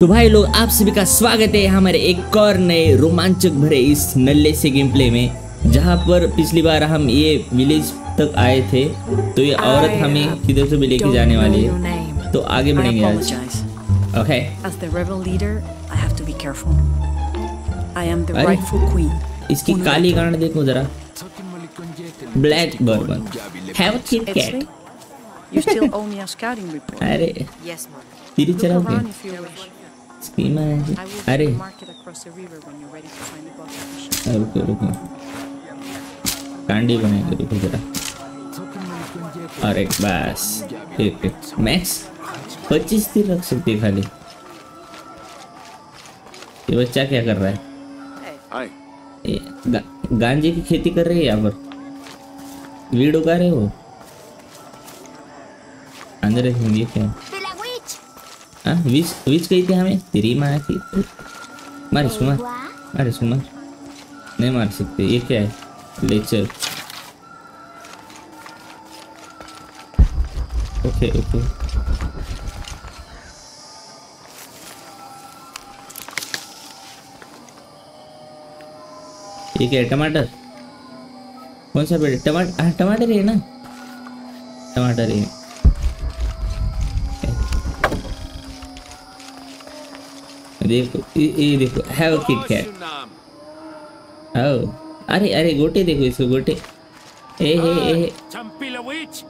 तो भाई लोग आप सभी का स्वागत है हमारे एक और नए रोमांचक भरे इस नल्ले से गेम प्ले में जहाँ पर पिछली बार हम ये विलेज तक आए थे। तो ये औरत हमें किधर से भी लेके जाने वाली है। तो आगे बढ़ेंगे आज। ओके इसकी काली गांड देखो जरा। Black bourbon have KitKat. You still owe me a scouting report. अरे Yes. तिरी Look स्कीमा है अरे. रुको रुको कांडी रुको जरा अरे बस ठीक है मैक्स पच्चीस तीर रख सकते हैं खाली। ये बच्चा क्या कर रहा है. गा, गांजे की खेती कर रही है यहाँ पर। वीड उगा रहे हो? अंदर क्या मारे सुमार अरे सुमार नहीं मार सकते, ये क्या है? Lecture okay okay. ये क्या है, टमाटर? कौन सा पेड़ टमाटर हाँ टमाटर ही है ना? टमाटर ही है। देखो, ये देखो हैव किट कैट आओ अरे अरे, गोटे देखो इसको, गोटे ए हे ए हे Champila witch.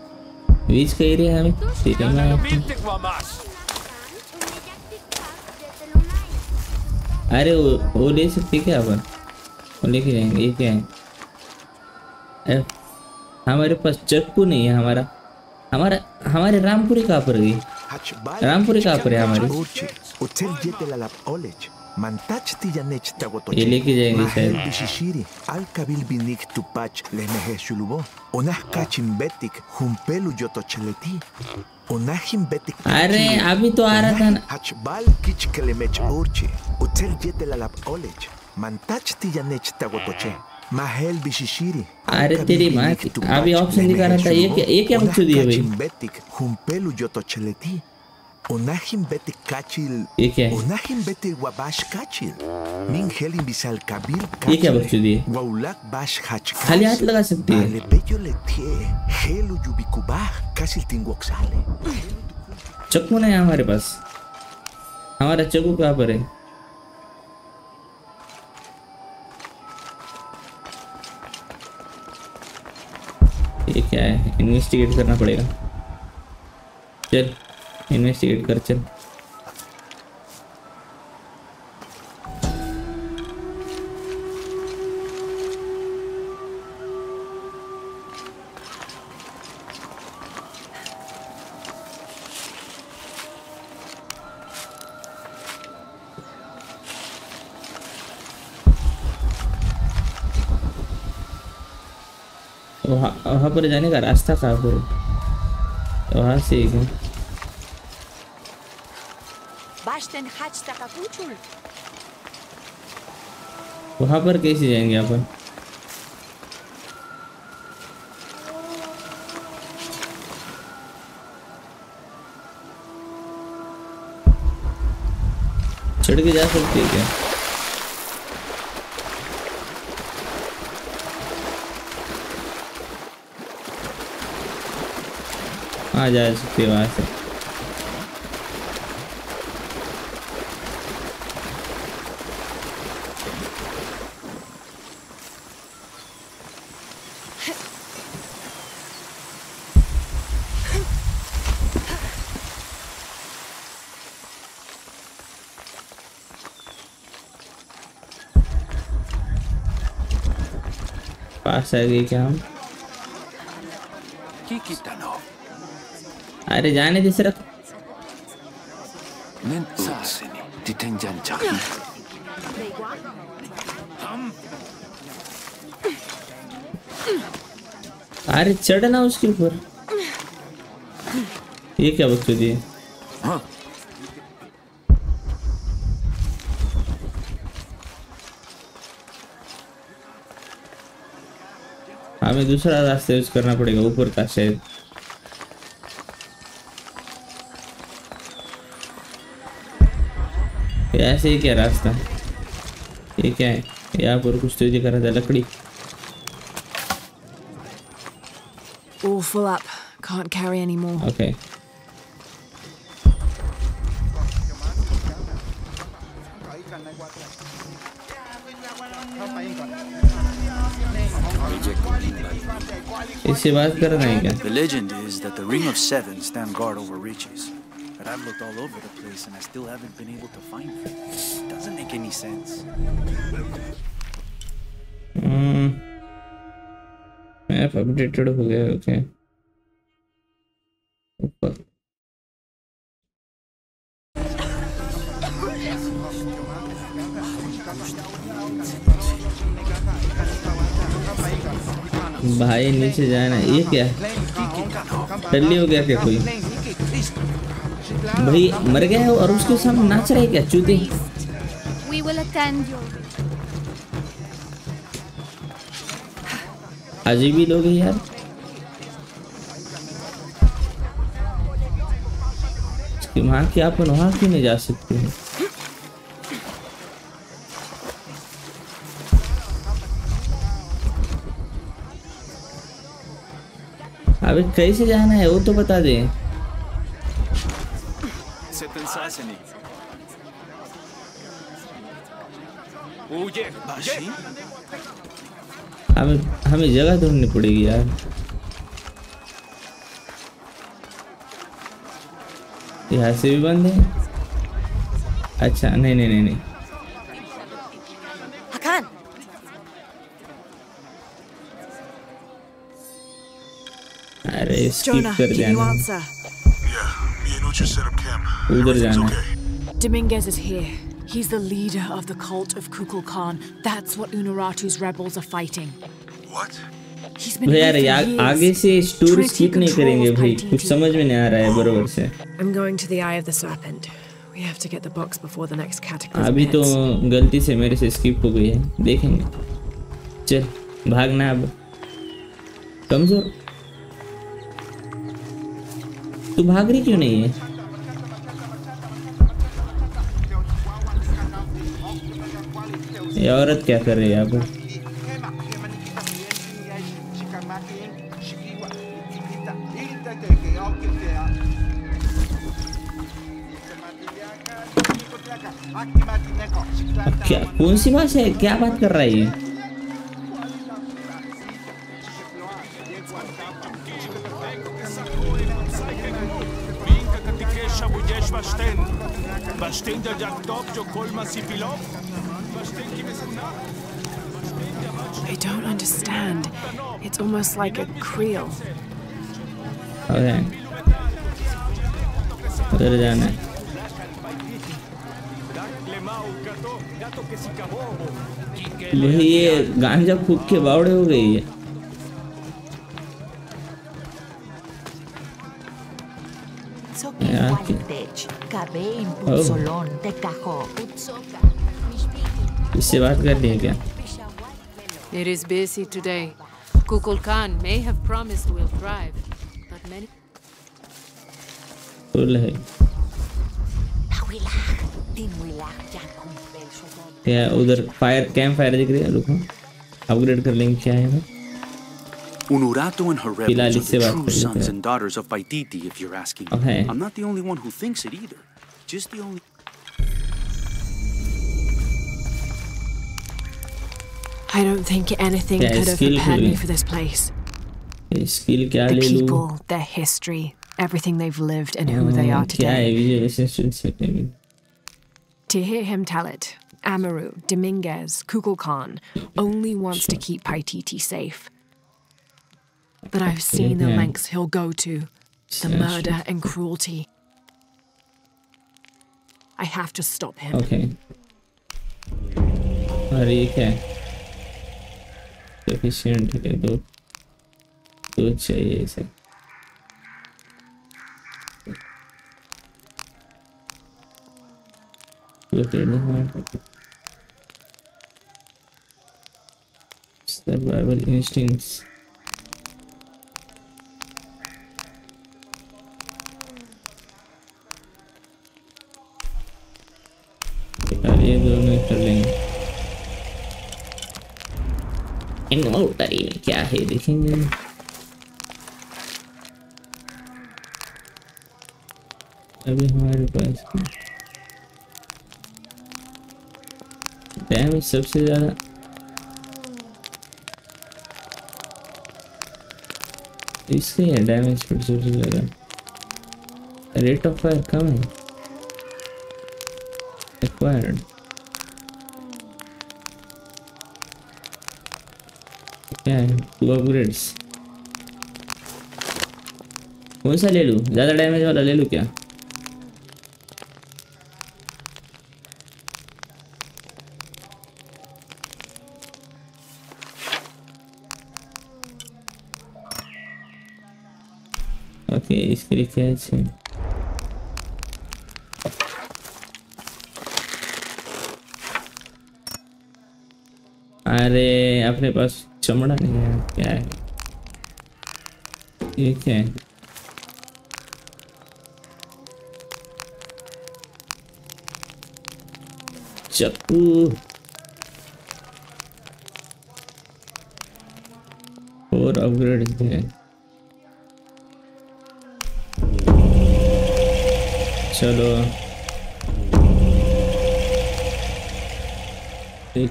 बीच कह रहे हैं हमें तेरे Ya माँ no की। viste guamas. अरे, वो वो ले सकते क्या अपन वो लेके जाएँगे, ये क्या है हमारे पास चक्कू नहीं है, हमारा हमारा, हमारे रामपुरी कहाँ पर गई रामपुरी कहाँ पर है हमारी Hotel Yetel Alap Olej. Mantach Tiyanech Tagotoche. जाएँगे Mahel शायद Bishishiri. Alkabil Binik Tupach Lemehe Shulubo. Onah Kachim Betik. Humpelu Yotocheleti. Onahim Betik. तो आ रहा था ना Hachbal Kich Kelemech Orche. Hotel Yetel Alap Olej. Mantach Tiyanech Tagotoche. Mahel Bishishiri. अरे तेरी माँ अभी ऑप्शन दिखा रहा था ये क्या ये क्या बकचोदी है भाई Betik. Humpelu Yotocheleti. Onahim Betik Kachil. ये क्या है bete wabash kachil. Min helin bisal kabil ये क्या बकचोदी है Waulak bash hach खाली हाथ लगा सकती है Ale bello le tie. Helu yubikubah. Kasil tinguoxale. चक्कू नहीं है हमारे पास हमारा चक्कू कहाँ पर है ये क्या है इन्वेस्टिगेट करना पड़ेगा चल इन्वेस्टिगेट कर चल। वहाँ वहाँ पर जाने का रास्ता कहाँ पर वहाँ से एक hach वहाँ पर कैसे जाएँगे अपन? चढ़ के जा सकते हैं क्या? हाँ जा सकते वहाँ से। पास गए क्या हम? अरे जाने दे सिर्फ़. अरे चढ़ना उसके ऊपर। ये क्या बकचोदी है। हमें दूसरा रास्ता यूज़ करना पड़ेगा ऊपर का शायद। ऐसे ही क्या रास्ता? ये क्या है? यहाँ पर कुछ तो दिखा रहा था लकड़ी। All full up. Can't carry any more. Okay इससे बात कर रहे हैं क्या The legend is that the Ring of Seven stand guard over riches. But I've looked all over the place and I still haven't been able to find it. Doesn't make any sense. Map updated हो गया okay भाई नीचे जाना ये क्या? टल्ली हो गया क्या कोई? भाई मर गया है और उसके सामने नाच रहे क्या? चूते। अजीब ही लोग हैं यार। वहाँ की अपन वहाँ क्यों नहीं जा सकते हैं? अबे कैसे जाना है वो तो बता दे. Bashi? हमें हमें जगह ढूंढनी पड़ेगी यार। यहाँ से भी बंद है? अच्छा नहीं नहीं नहीं नहीं। अरे स्किप Jonah, कर can you जाना answer? Yeah, me and Ucha set up camp. उधर Everything's जाना okay. Dominguez is here. He's the leader of the cult of Kukul Khan. That's what Unuratu's rebels are fighting. What? He's been भाई यार या- आगे से story skip नहीं करेंगे भाई कुछ समझ में नहीं आ रहा है बरोबर से I'm going to the Eye of the Serpent. We have to get the box before the next cataclysm अभी तो गलती से मेरे से स्किप हो गई है देखेंगे चल भागना अब कमज़ोर तू भाग रही क्यों नहीं है? ये औरत क्या कर रही है पर? क्या, कौन सी भाषा है? क्या बात कर रहा है ये? I don't understand. It's almost like a Creole. Okay उधर जाना है Lemau gato. Gato que si cabobo. वही ये गांजा फूक के बावड़े हो गई है So इससे बात कर ली है क्या It is busy today. Kukul Khan may have promised we'll thrive, but many है belso don. क्या उधर फायर कैंप फायर दिख रही है रुको अपग्रेड कर लेंगे क्या है वो Unurato and Hereb are the true sons and daughters of Paititi, if you're asking. Okay. I'm not the only one who thinks it either. Just the only... I don't think anything yeah, could have prepared me for this place. The people, their history, everything they've lived and who they are today. To hear him tell it, Amaru, Dominguez, Kukulkan only wants to keep Paititi safe. But I've seen the Yeah. lengths he'll go to, the Yeah, murder and cruelty. I have to stop him. Okay और ये क्या है sufficient है दो दो चाहिए इसे survival instincts इन्वोटरी में क्या है देखेंगे अभी हमारे पास डैमेज सबसे ज़्यादा इससे है डैमेज पर सबसे ज़्यादा रेट ऑफ़ फायर कम है एक्वायर्ड क्या है? टू अपग्रेड्स कौन सा ले लूँ? ज़्यादा डैमेज वाला ले लूँ क्या? ओके इसके लिए क्या है? अरे, अपने पास चमड़ा नहीं है, क्या है? ये क्या है? चक्कू और अपग्रेड है। चलो।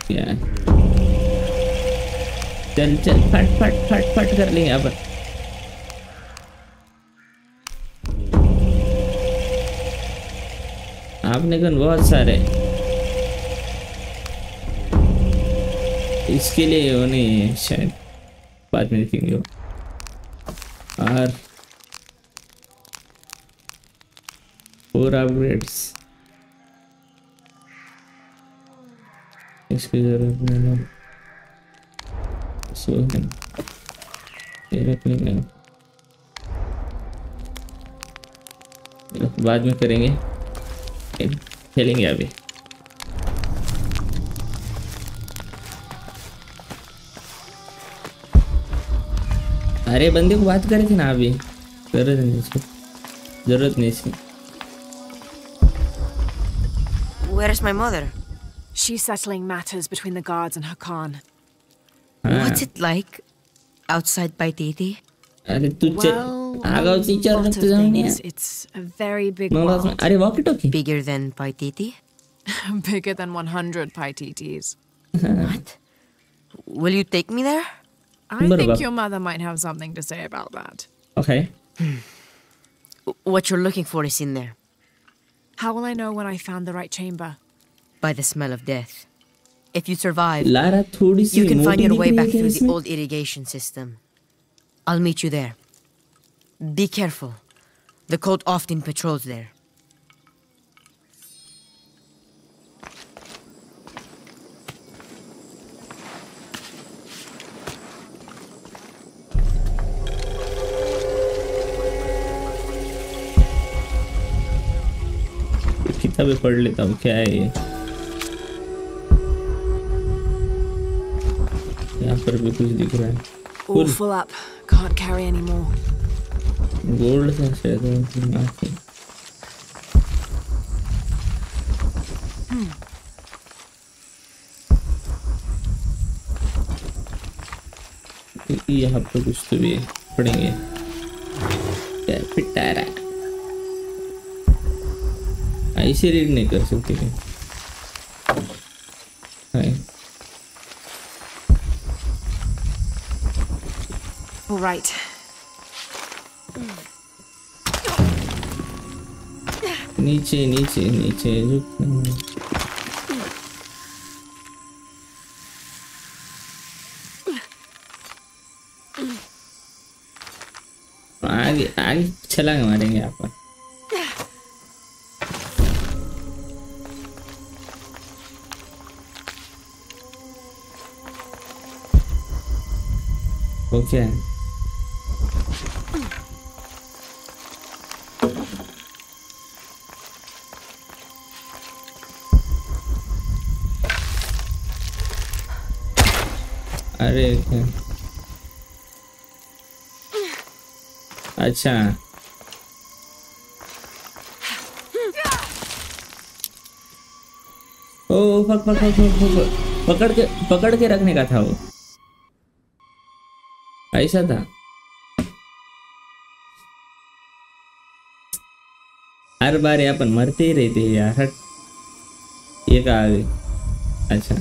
क्या है? चल चल, फट फट फट फट कर लेंगे पर आपने कौन बहुत सारे। इसके लिए वो नहीं है, शायद बाद में देखेंगे वो। और फोर अपग्रेड्स इसकी ज़रूरत नहीं है सो है ये रख लेंगे बाद में करेंगे खेलेंगे अभी अरे बंदे को बात करे थे ना अभी ज़रूरत नहीं इसको ज़रूरत नहीं इसकी Where is my mother? She's settling matters between the guards and her Khan. What's it like outside Paititi? अरे तू चल आगाव से चल lot रखते of जाऊँ नहीं things. It's a very big Mangla world. अरे walkie talkie Bigger than Paititi? Bigger than 100 Paititis. What? Will you take me there? I But think about- your mother might have something to say about that. Okay What you're looking for is in there, How will I know when I found the right chamber? by the smell of death. If you survive, Lara थोड़ी सी you can find मोटी your दिख way रही back है क्या through the इसमें? old irrigation system. I'll meet you there. Be careful. The cult often patrols there. किताबें पढ़ लेता हूँ क्या है ये यहाँ पर भी कुछ दिख रहा है। Full up. Can't carry any more. Gold से शायद आके यहाँ पर कुछ तो भी पड़ेंगे। पढ़ेंगे क्या पिटारा ऐसे रीड नहीं कर सकते क्या All right. नीचे नीचे नीचे झुक आगे आगे छलांग मारेंगे आप ओके अरे अच्छा। ओ fuck fuck fuck fuck fuck fuck. पकड़ के पकड़ के रखने का था वो। ऐसा था। हर बार पर मरते ही रहते हैं यार। ये कहा अच्छा।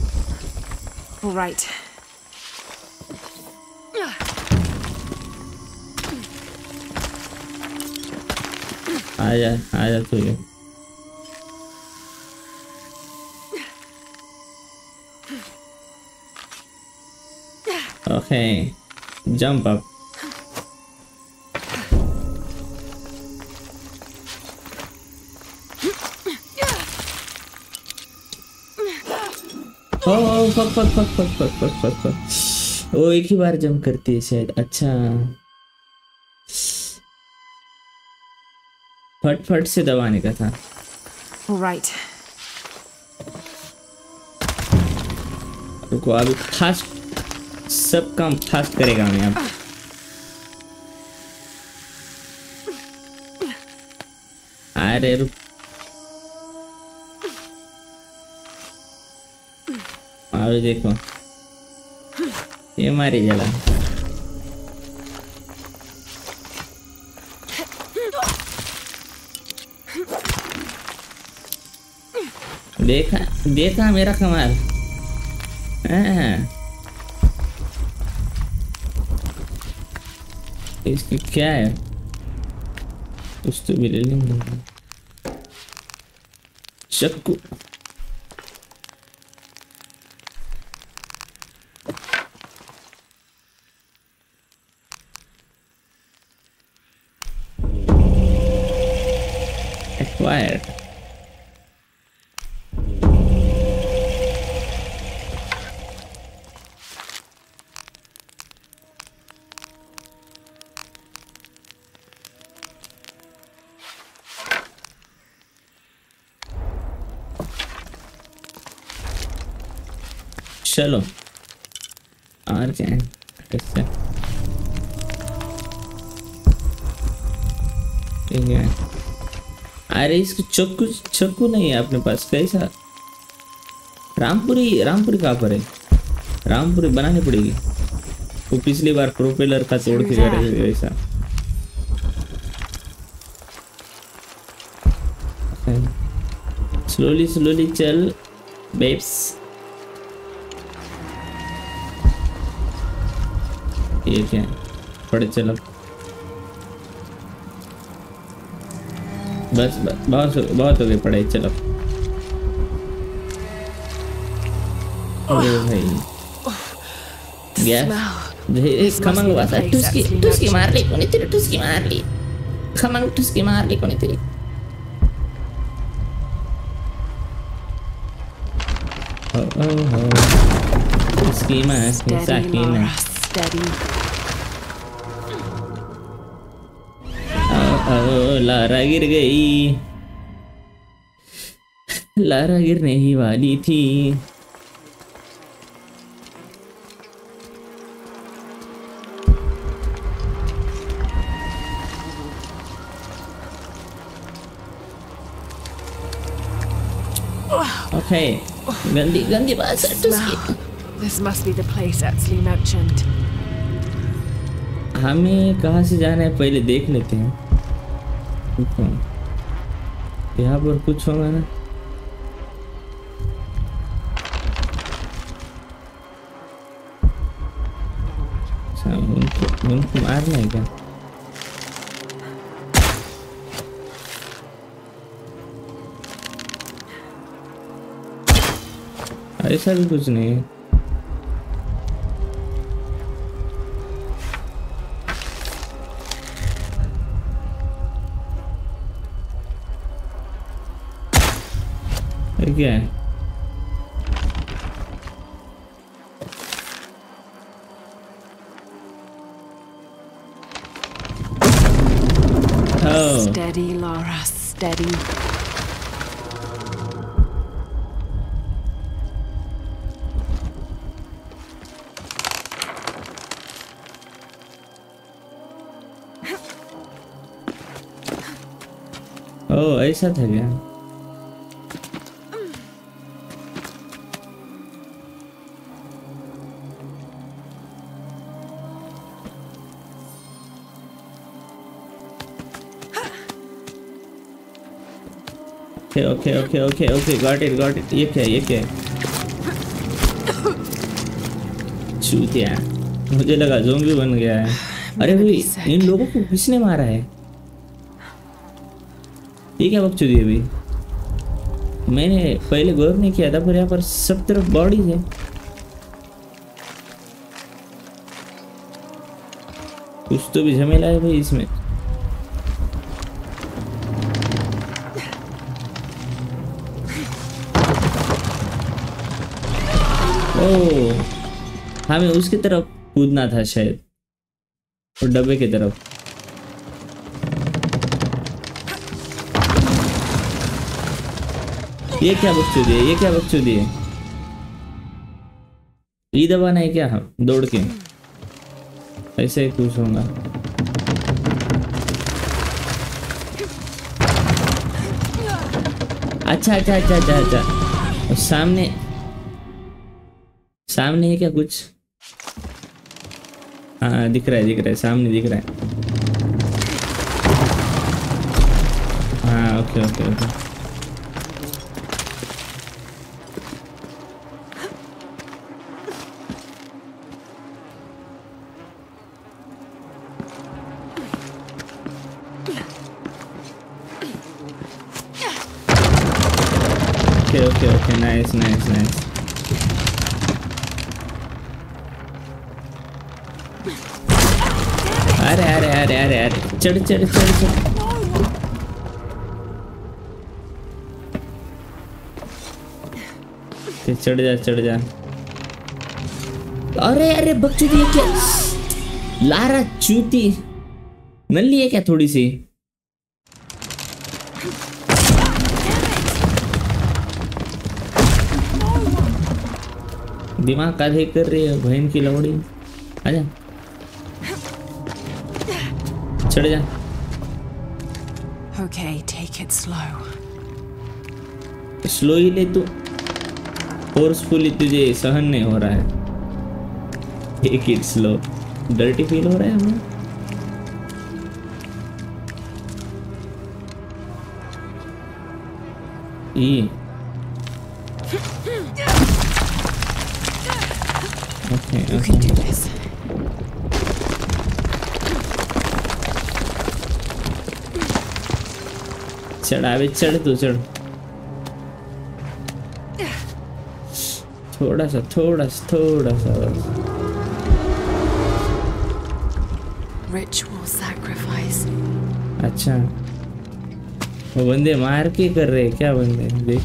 All right. आजा आजा तू ये Okay, jump up. Oh, fuck, fuck, fuck, fuck, fuck, fuck, fuck, fuck. ओ एक ही बार जंप करती है शायद। अच्छा। फट फट से दबाने का था। Right. रुको अभी फास्ट सब काम फास्ट करेगा मैं अब। अरे रुक। देखो। ये मारी जला। देखा देखा मेरा कमाल। हाँ। इसकी क्या है? कुछ तो भी ले लेंगे। चक्कू। चक्कू चक्कू नहीं है अपने पास, कैसा? रामपुरी रामपुरी कहाँ पर है? रामपुरी बनानी पड़ेगी। वो पिछली बार प्रोपेलर का तोड़ के करे वैसा स्लोली स्लोली चल बेब्स ये क्या? पड़े चलो बस बस बहुत बहुत हो गई पढ़ाई चलो अरे भाई गैस खमंग हुआ था टुस्की टुस्की मार ली कोने तेरे टुस्की मार ली खमंग टुस्की मार ली कोने तेरी Oh, oh, oh. Schema, Sakina. Steady. Lara गिर गई लारा गिरने ही वाली थी ओके गंदी गंदी बात है टुस्की Smell. This must be the place Etsley mentioned. हमें कहाँ से जाना है पहले देख लेते हैं। यहाँ पर कुछ होगा ना अच्छा उनको उनको मारना है क्या? ऐसा भी कुछ नहीं। है again. Oh. Steady, Laura, steady. Oh, esa está bien. Okay okay okay okay okay got it got it ये क्या है, ये क्या? है चूतिया मुझे लगा जोम्बी बन गया है। अरे भाई इन लोगों को किसने मारा है? ये क्या बकचोदी है अभी? मैंने पहले गौर नहीं किया था पर यहाँ पर सब तरफ़ बॉडी है। कुछ तो भी झमेला है भाई इसमें। हमें उसकी तरफ़ कूदना था शायद। और डब्बे की तरफ़। ये क्या बकचोदी है ये क्या बकचोदी है ई दबाना है क्या? हम दौड़ के। ऐसे ही खुश होगा अच्छा अच्छा अच्छा अच्छा अच्छा। सामने सामने है क्या कुछ? हाँ दिख रहा है, दिख रहा है, सामने दिख रहा है। हाँ ओके ओके ओके। चढ़ चढ़ चढ़ चढ़ चढ़ जा चढ़ जा। अरे अरे, बकचोदी ये क्या? लारा चूती। नल्ली है क्या थोड़ी सी? दिमाग आधे कर रही है, बहन की लवड़ी आजा। चढ़ जा। Okay, take it slow. Slow ही ले तू। फोर्सफुली तुझे सहन नहीं हो रहा है। एक इट स्लो डर्टी फील हो रहा है हमें? ये। Okay You can do this. चढ़ आवे चढ़ तू चढ़। थोड़ा सा थोड़ा सा थोड़ा सा। बस Ritual sacrifice. अच्छा। वो बंदे मार के कर रहे हैं क्या बंदे? देख।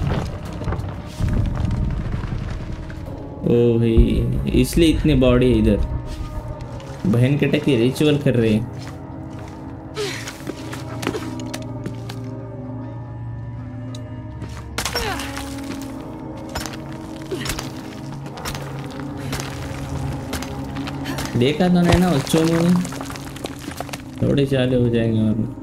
ओ भाई इसलिए इतने बॉडी इधर। बहन के टके रिचुअल कर रहे हैं। देखा तो नहीं ना बच्चों ने थोड़े चाले हो जाएँगे और।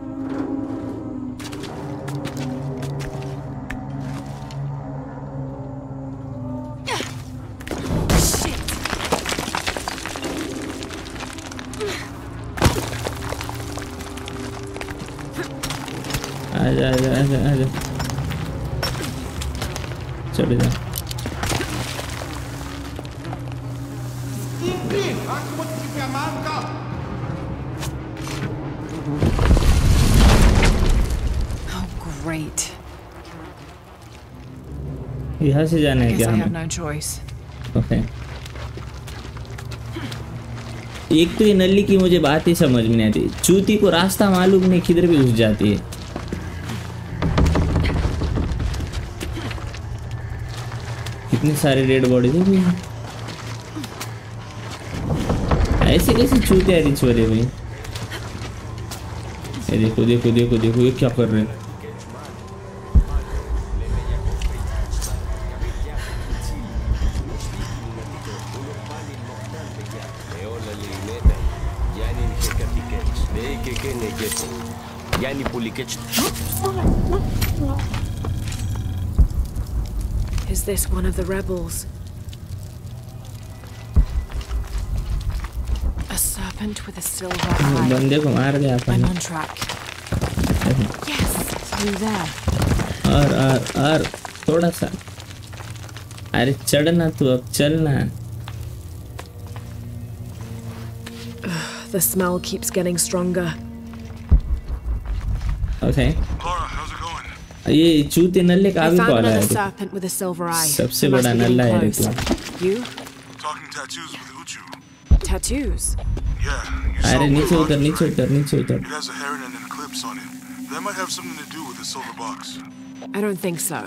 आजा यहाँ से जाना है क्या हमें? ओके एक तो ये नल्ली की मुझे बात ही समझ में नहीं आती। चूती को रास्ता मालूम नहीं किधर भी घुस जाती है। कितने सारे डेड बॉडी थे भाई ऐसे कैसे चूते रिचुअल है भाई देखो देखो देखो देखो ये क्या कर रहे हैं? Yani pulikech Is this one of the rebels? A serpent with a silver वो eye. बंदे को मार दिया I'm upon on track. Yes, through there. और और और थोड़ा सा अरे चढ़ना तू अब चलना The smell keeps getting stronger. Okay ये चूते नल्ले का I भी found कॉल आया another देखो। serpent with a silver eye. सबसे They must बड़ा be getting नल्ला है रे close. तू You? Talking tattoos with Uchu. Tattoos? Yeah, you saw अरे नीचे Blue उतर Rock, नीचे right? उतर नीचे उतर It has a heron and an eclipse on it. That might have something to do with the silver box. I don't think so.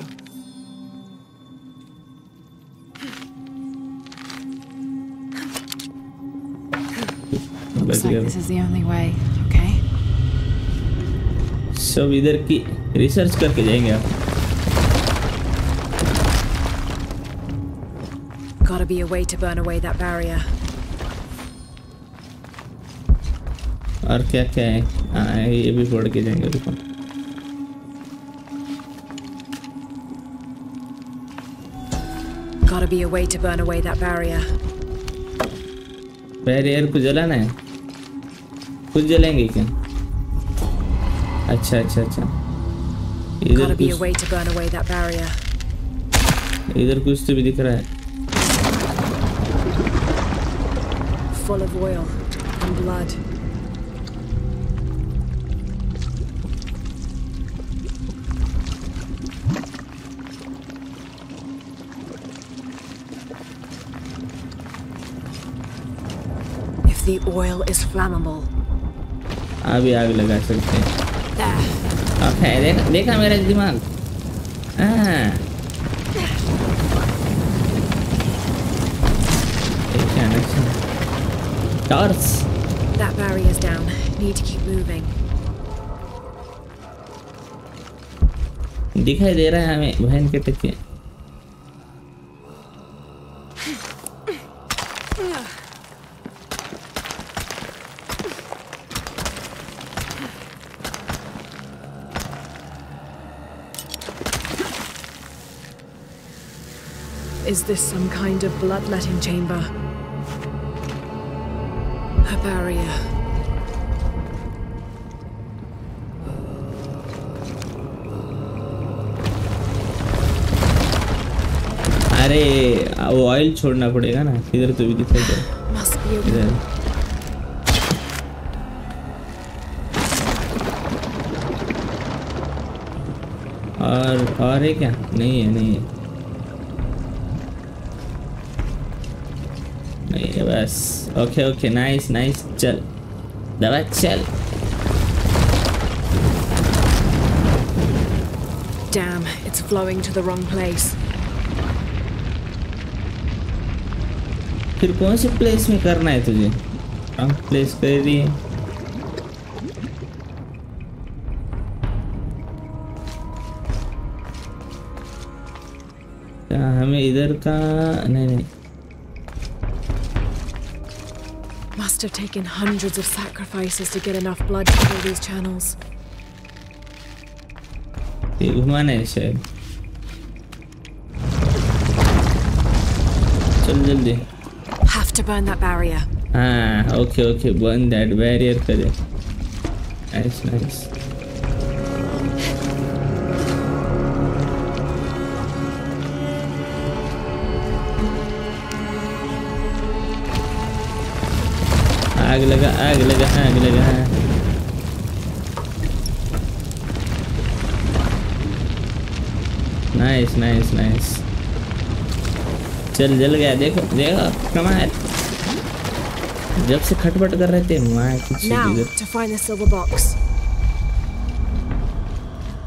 Looks बच like गया this is the only way, okay? सब इधर की research करके जाएँगे आप Gotta be a way to burn away that barrier. और क्या क्या है हाँ ये भी पढ़ के जाएँगे रुको Gotta be a way to burn away that barrier. Barrier को जलाना है कुछ जलाएँगे क्या अच्छा अच्छा अच्छा इधर कुछ way to burn away that barrier. इधर कुछ तो भी दिख रहा है Full of oil and blood. If the oil is flammable, अभी आग लगा सकते हैं. ओके देखा देखा मेरा दिमाग हाँ torch That barrier's down. Need to keep moving. दिखाई दे रहा है हमें बहन के टके this some kind of bloodletting chamber? A barrier. अरे वो ऑयल छोड़ना पड़ेगा ना इधर तो भी दिखाई दे Must be a इधर और और है क्या नहीं है नहीं है नहीं ओके ओके नाइस नाइस चल दवा चल Damn, it's flowing to the wrong place. फिर कौन से प्लेस में करना है तुझे? रॉन्ग प्लेस कर दिए क्या हमें इधर का नहीं नहीं। must have taken hundreds of sacrifices to get enough blood to fill these channels. The woman is said. Have to burn that barrier. Ah, okay, okay, burn that barrier. Nice, nice. आग लगा आग लगा आग लगा। Nice nice nice चल जल गया। देखो देखो कमाल। जब से खटपट कर रहे थे माँ की Now, इधर। to find the silver box.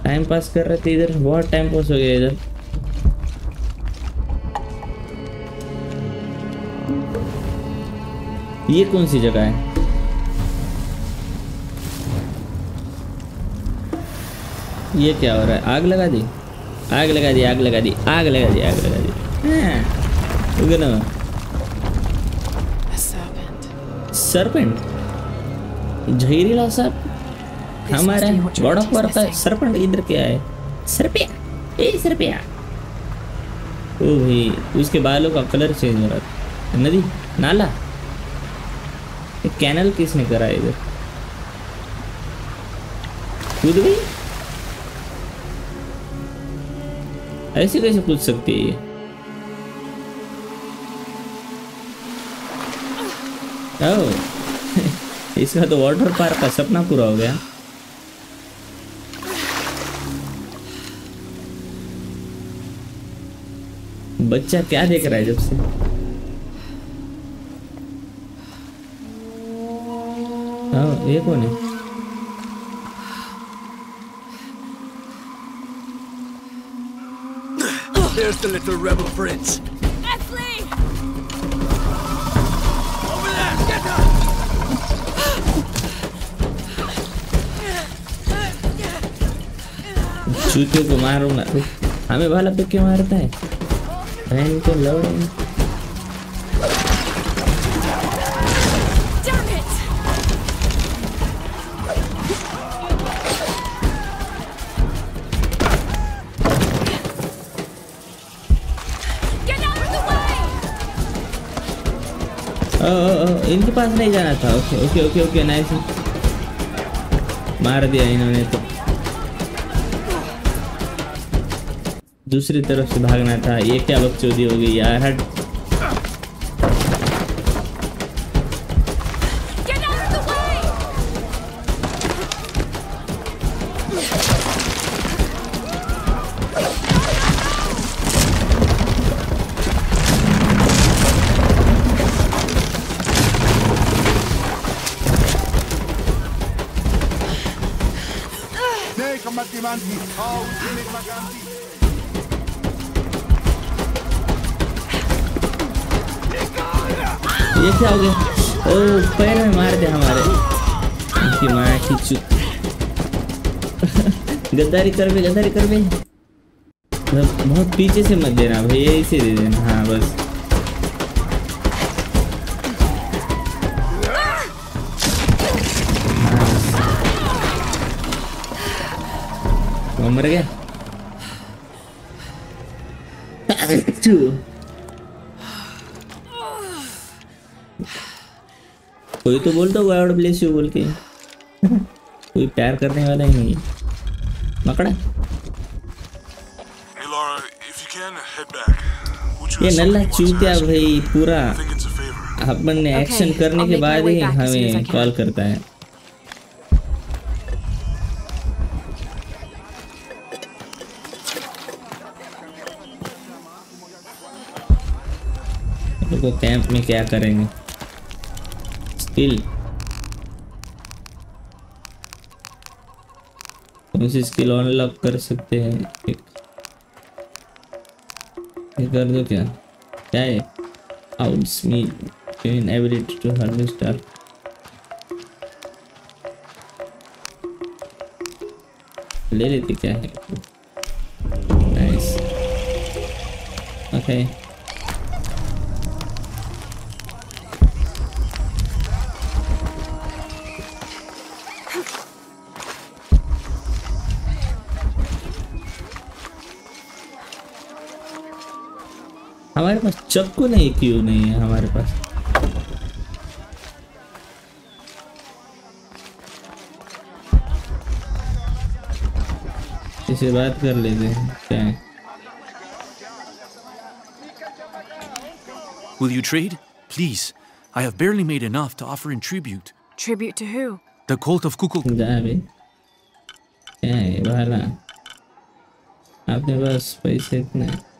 Time pass कर रहे थे इधर। बहुत टाइम पास हो गया इधर। ये कौन सी जगह है? ये क्या हो रहा है? आग लगा दी। आग लगा दी आग लगा दी आग लगा दी आग लगा दी। हाँ, उगना जहरीला सांप। हमारा गॉड ऑफ़ वॉर इधर क्या है? सरपिया। ए सरपिया। ओ भाई उसके बालों का कलर चेंज हो रहा है। नदी? नाला? कैनल किसने करा इधर? कूद गई ऐसे कैसे कूद सकती है ये? ओह, इसका तो वाटर पार्क का सपना पूरा हो गया। बच्चा क्या देख रहा है जब से? हाँ ये कौन है There's the little rebel prince. Esley! Over there! Get her! चूतियों को मारूँगा हमें भाला पे क्यों मारता है बहन को लड़ इनके पास नहीं जाना था। Okay okay okay okay nice मार दिया इन्होंने तो। दूसरी तरफ़ से भागना था। ये क्या बकचोदी हो गई यार? हट ये क्या हो गया? ओ, पैर में मार दिया हमारे। उनकी माँ की चुप गद्दारी कर भी गद्दारी कर भी बहुत पीछे से मत देना भाई यही से दे देना। हाँ बस। वो मर गया। two. कोई तो बोल दो गॉड ब्लेस यू बोल के। कोई प्यार करने वाला ही नहीं। मकड़ा hey Laura, can, ये नल्ला चूतिया भाई पूरा अपन ने एक्शन करने के बाद ही हमें कॉल करता है। देखो कैंप में क्या करेंगे? स्किल कौन सी स्किल अनलॉक कर सकते हैं? ये कर दो क्या? क्या है आउट्स मी gain ability to harvest dark ले लेते क्या है? नाइस ओके हमारे पास चक्कू नहीं क्यों नहीं है हमारे पास इसे बात कर लेते हैं क्या है Will you trade? Please. I have barely made enough to offer in tribute. Tribute to who? The cult of Kukul. क्या है भाला आपके पास पैसे इतने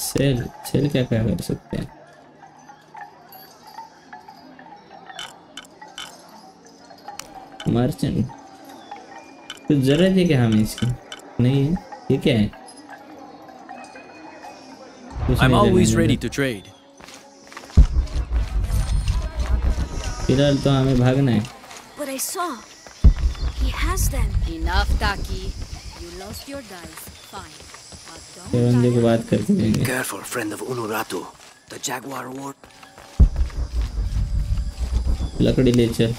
सेल सेल क्या क्या कर सकते हैं मर्चेंट कुछ ज़रूरत है क्या हमें इसकी नहीं है ये क्या है I'm always ready to trade. फ़िलहाल तो हमें भागना है But I saw. He has them. Enough, Taki. You lost your dice. Fine. But ये बंदे को बात करके देंगे Careful, friend of Unuratu. The Jaguar War. लकड़ी ले चल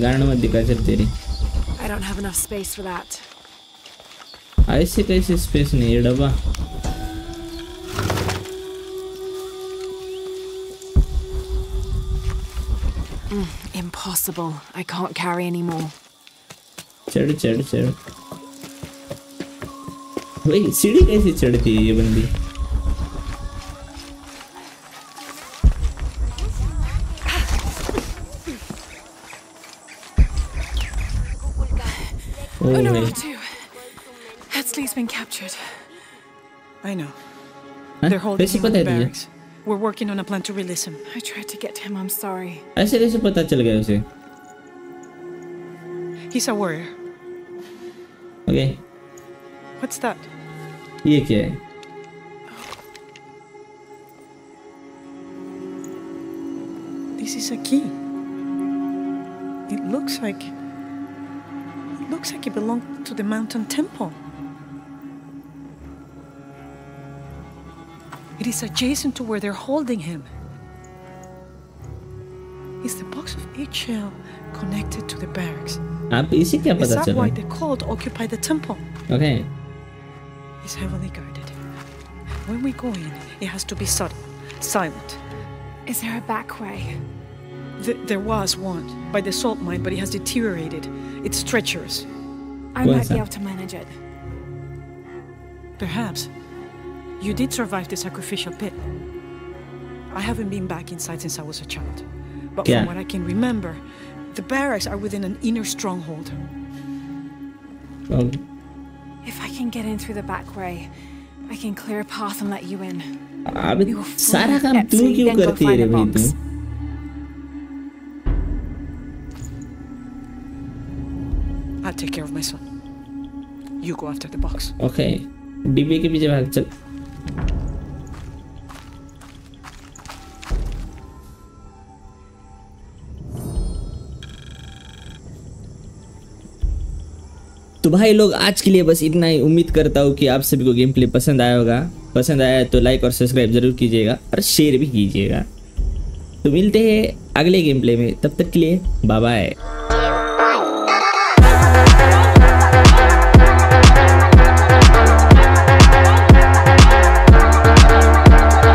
गांड मत दिखा चल तेरी I don't have enough space for that. ऐसे कैसे स्पेस नहीं है डब्बा Impossible. I can't carry any more. चढ़ चढ़ चढ़ भाई सीढ़ी कैसे चढ़ती है ये बंदी Oh, Oh, no, right. too. Headsley's been captured. I know. हाँ? They're holding कैसे him in पता the है तुझे barracks. We're working on a plan to release him. I tried to get to him, I'm sorry. ऐसे कैसे पता चल गया उसे He's a warrior. Okay What's that? ये क्या है This is a key. It looks like. It looks like it belonged to the mountain temple. It is adjacent to where they're holding him. Is the box of eggshell connected to the barracks? आप इसे क्या Is पता that चल why रहा the cult occupy the temple? है Okay It's heavily guarded. When we go in, it has to be subtle, silent. Is there a back way? Th- there was one by the salt mine, but it has deteriorated. It's treacherous. I might be able to manage it. Perhaps. You did survive the sacrificial pit. I haven't been back inside since I was a child. But Yeah. from what I can remember, the barracks are within an inner stronghold. If I can get in through the back way, I can clear a path and let you in. अब We will सारा find काम तू Epsley, क्यों then go करती है find रे a भाई box. तू I'll take care of my son. You go after the box. Okay डिब्बे के पीछे भाग चल तो भाई लोग, आज के लिए बस इतना ही उम्मीद करता हूँ कि आप सभी को गेम प्ले पसंद आया होगा। पसंद आया तो लाइक और सब्सक्राइब ज़रूर कीजिएगा और शेयर भी कीजिएगा। तो मिलते हैं अगले गेम प्ले में। तब तक के लिए बाय बाय